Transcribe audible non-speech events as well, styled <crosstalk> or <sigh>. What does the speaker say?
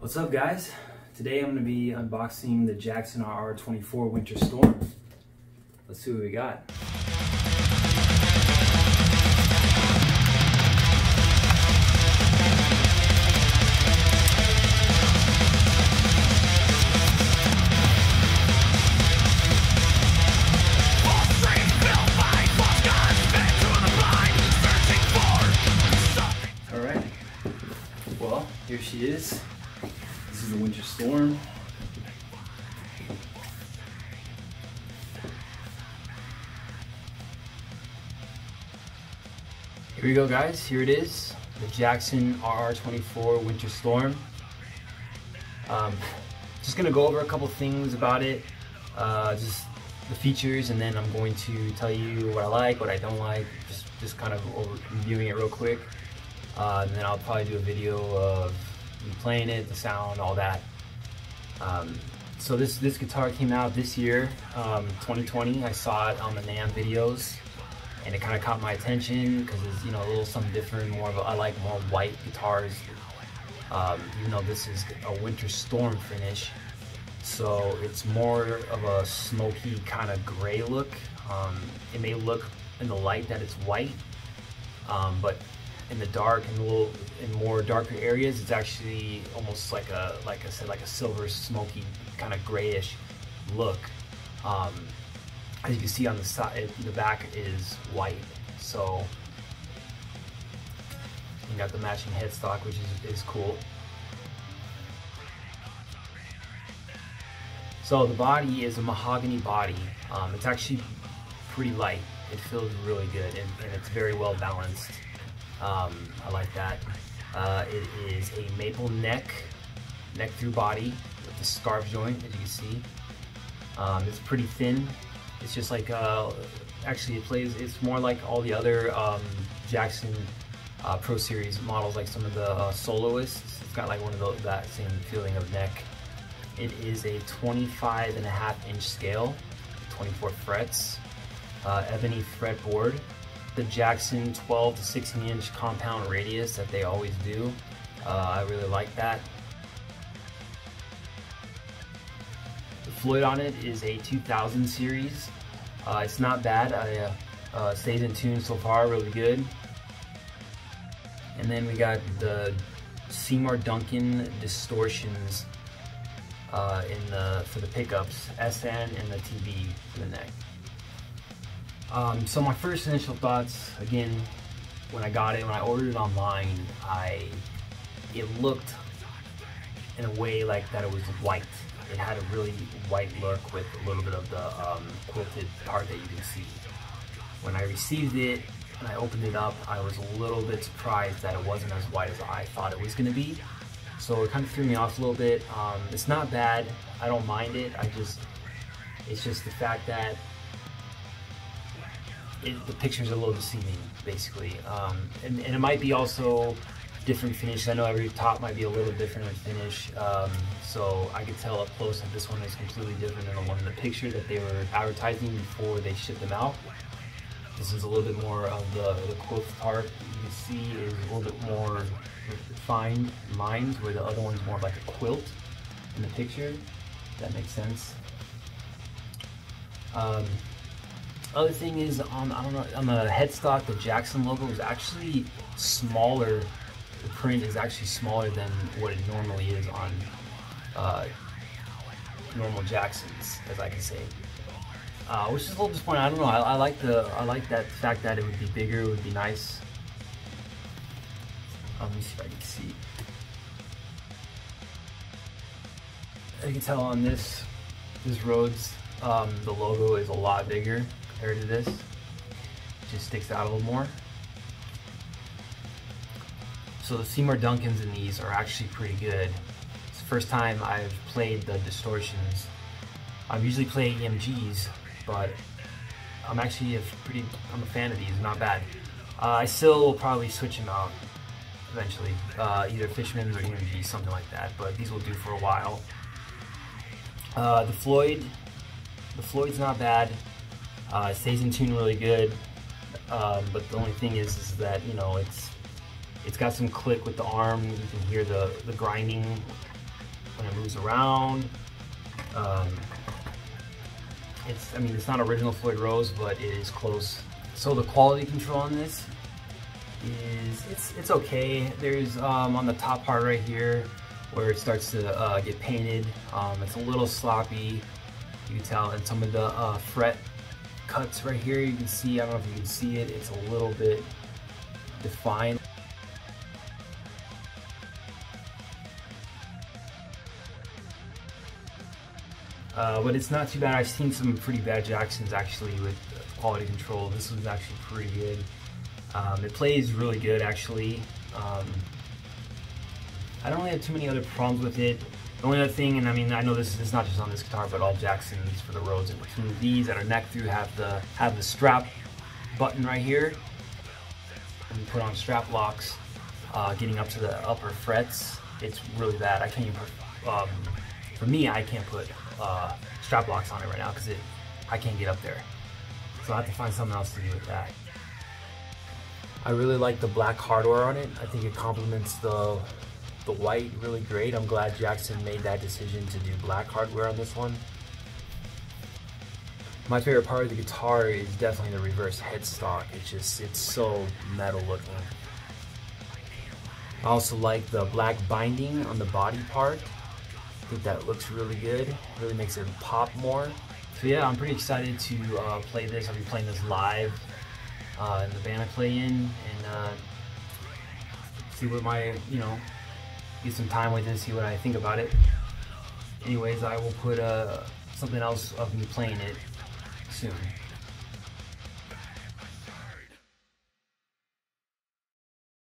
What's up guys? Today I'm going to be unboxing the Jackson RR24 Winter Storm. Let's see what we got. Alright, well here she is. Is the Winter Storm. Here we go guys, here it is. The Jackson RR24 Winter Storm. Um, <laughs> just gonna go over a couple things about it. Uh, just the features and then I'm going to tell you what I like, what I don't like, just, just kind of over, reviewing it real quick. Uh, and then I'll probably do a video of me playing it, the sound, all that. Um, so this this guitar came out this year, um, 2020. I saw it on the NAMM videos, and it kind of caught my attention because it's you know a little something different. More of a, I like more white guitars, um, even though this is a winter storm finish. So it's more of a smoky kind of gray look. Um, it may look in the light that it's white, um, but in the dark and a little in more darker areas, it's actually almost like a like I said like a silver smoky kind of grayish look. Um, as you can see on the side, the back is white. So you got the matching headstock, which is, is cool. So the body is a mahogany body. Um, it's actually pretty light. It feels really good and, and it's very well balanced. Um, I like that. Uh, it is a maple neck, neck through body with the scarf joint, as you can see. Um, it's pretty thin. It's just like, uh, actually it plays, it's more like all the other um, Jackson uh, Pro Series models, like some of the uh, soloists. It's got like one of those, that same feeling of neck. It is a 25 and a half inch scale, 24 frets, uh, ebony fretboard, the Jackson 12 to 16 inch compound radius that they always do. Uh, I really like that. The Floyd on it is a 2000 series. Uh, it's not bad. I uh, uh, stays in tune so far, really good. And then we got the Seymour Duncan distortions uh, in the for the pickups, SN and the TB for the neck. Um, so my first initial thoughts, again, when I got it, when I ordered it online, I it looked in a way like that it was white. It had a really white look with a little bit of the um, quilted part that you can see. When I received it and I opened it up, I was a little bit surprised that it wasn't as white as I thought it was going to be. So it kind of threw me off a little bit. Um, it's not bad. I don't mind it. I just, it's just the fact that it, the picture's a little deceiving, basically. Um, and, and, it might be also different finish. I know every top might be a little different in finish. Um, so I could tell up close that this one is completely different than the one in the picture that they were advertising before they shipped them out. This is a little bit more of the, the quilt part. You can see is a little bit more refined lines where the other one's more like a quilt in the picture. that makes sense. Um, other thing is on I don't know on the headstock, the Jackson logo is actually smaller. The print is actually smaller than what it normally is on uh, normal Jacksons, as I can say. Uh, which is a little disappointing. I don't know. I, I, like the I like that fact that it would be bigger. It would be nice. let me see if I can see. You can tell on this this Rhoads, um, the logo is a lot bigger compared to this. It just sticks out a little more. So the Seymour Duncans in these are actually pretty good. It's the first time I've played the distortions. I'm usually playing EMGs, but I'm actually a pretty, I'm a fan of these, not bad. Uh, I still will probably switch them out eventually, uh, either Fishman's or EMG, something like that, but these will do for a while. Uh, the Floyd, the Floyd's not bad. Uh, it stays in tune really good, um, but the only thing is, is that you know it's it's got some click with the arm. You can hear the the grinding when it moves around. Um, it's, I mean, it's not original Floyd Rose, but it is close. So the quality control on this is, it's, it's okay. There's um, on the top part right here where it starts to uh, get painted. Um, it's a little sloppy, you can tell, and some of the uh, fret cuts right here, you can see, I don't know if you can see it, it's a little bit defined. Uh, but it's not too bad. I've seen some pretty bad Jacksons actually with quality control. This one's actually pretty good. Um, it plays really good actually. Um, I don't really have too many other problems with it. The only other thing, and I mean, I know this is not just on this guitar, but all Jacksons for the Rhoads in between these that are neck through have the have the strap button right here. And you put on strap locks, uh, getting up to the upper frets. It's really bad. I can't even. Um, for me, I can't put uh, strap locks on it right now because I can't get up there. So I have to find something else to do with that. I really like the black hardware on it. I think it complements the the white really great. I'm glad Jackson made that decision to do black hardware on this one. My favorite part of the guitar is definitely the reverse headstock. It's just, it's so metal looking. I also like the black binding on the body part. I think that looks really good. Really makes it pop more. So yeah, I'm pretty excited to uh, play this. I'll be playing this live uh, in the band I play in and uh, see what my, you know, get some time with it, see what I think about it. Anyways, I will put uh, something else of me playing it soon.